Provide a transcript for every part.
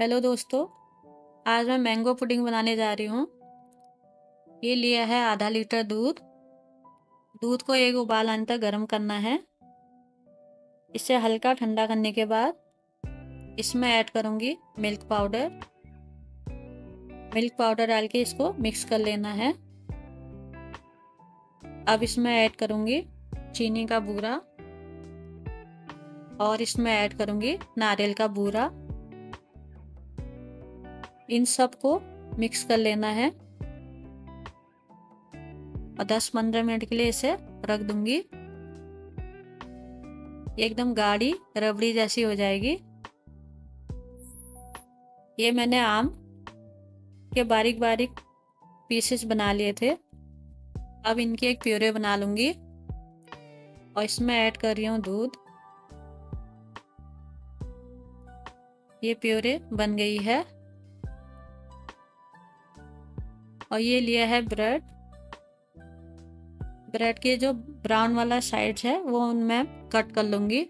Hello दोस्तों, आज मैं मैंगो पुडिंग बनाने जा रही हूँ। ये लिया है आधा लीटर दूध। दूध को एक उबाल आने तक गर्म करना है। इसे हल्का ठंडा करने के बाद इसमें ऐड करूँगी मिल्क पाउडर। मिल्क पाउडर डाल के इसको मिक्स कर लेना है। अब इसमें ऐड करूँगी चीनी का बूरा और इसमें ऐड करूँगी नारियल का बूरा। इन सबको मिक्स कर लेना है। और 10-15 मिनट के लिए इसे रख दूँगी। एकदम गाढ़ी, रबड़ी जैसी हो जाएगी। ये मैंने आम के बारीक बारीक पीसेस बना लिए थे। अब इनकी एक प्योरे बना लूँगी। और इसमें ऐड कर रही हूँ दूध। ये प्योरे बन गई है। और ये लिया है ब्रेड। ब्रेड के जो ब्राउन वाला साइड्स है, वो मैं कट कर लूँगी।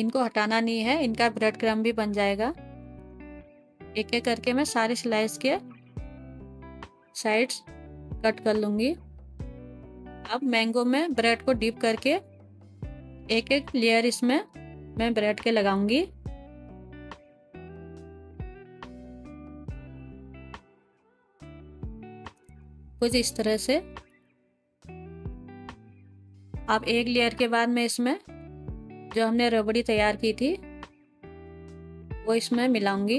इनको हटाना नहीं है, इनका ब्रेड क्रम भी बन जाएगा। एक एक करके मैं सारे स्लाइस के साइड्स कट कर लूँगी। अब मैंगो में ब्रेड को डीप करके एक एक लेयर इसमें मैं ब्रेड के लगाऊँगी। कुछ इस तरह से। अब एक लेयर के बाद मैं इसमें जो हमने रबड़ी तैयार की थी, वो इसमें मिलाऊँगी।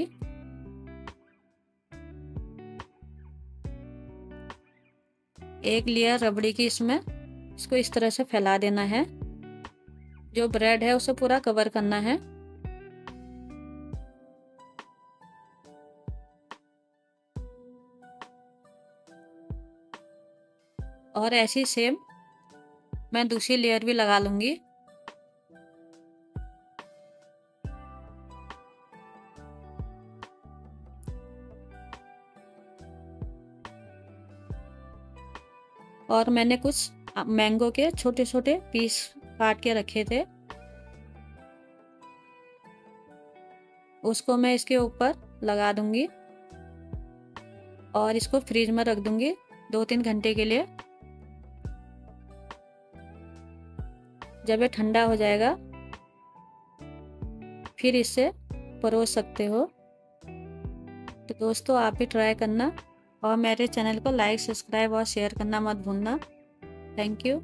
एक लेयर रबड़ी की इसमें इसको इस तरह से फैला देना है। जो ब्रेड है उसे पूरा कवर करना है। और ऐसी सेम मैं दूसरी लेयर भी लगा लूँगी। और मैंने कुछ मैंगो के छोटे छोटे पीस काट के रखे थे। उसको मैं इसके ऊपर लगा दूँगी और इसको फ्रिज में रख दूँगी दो तीन घंटे के लिए। जब ये ठंडा हो जाएगा, फिर इसे परोस सकते हो। तो दोस्तों, आप भी ट्राई करना और मेरे चैनल को लाइक सब्सक्राइब और शेयर करना मत भूलना। Thank you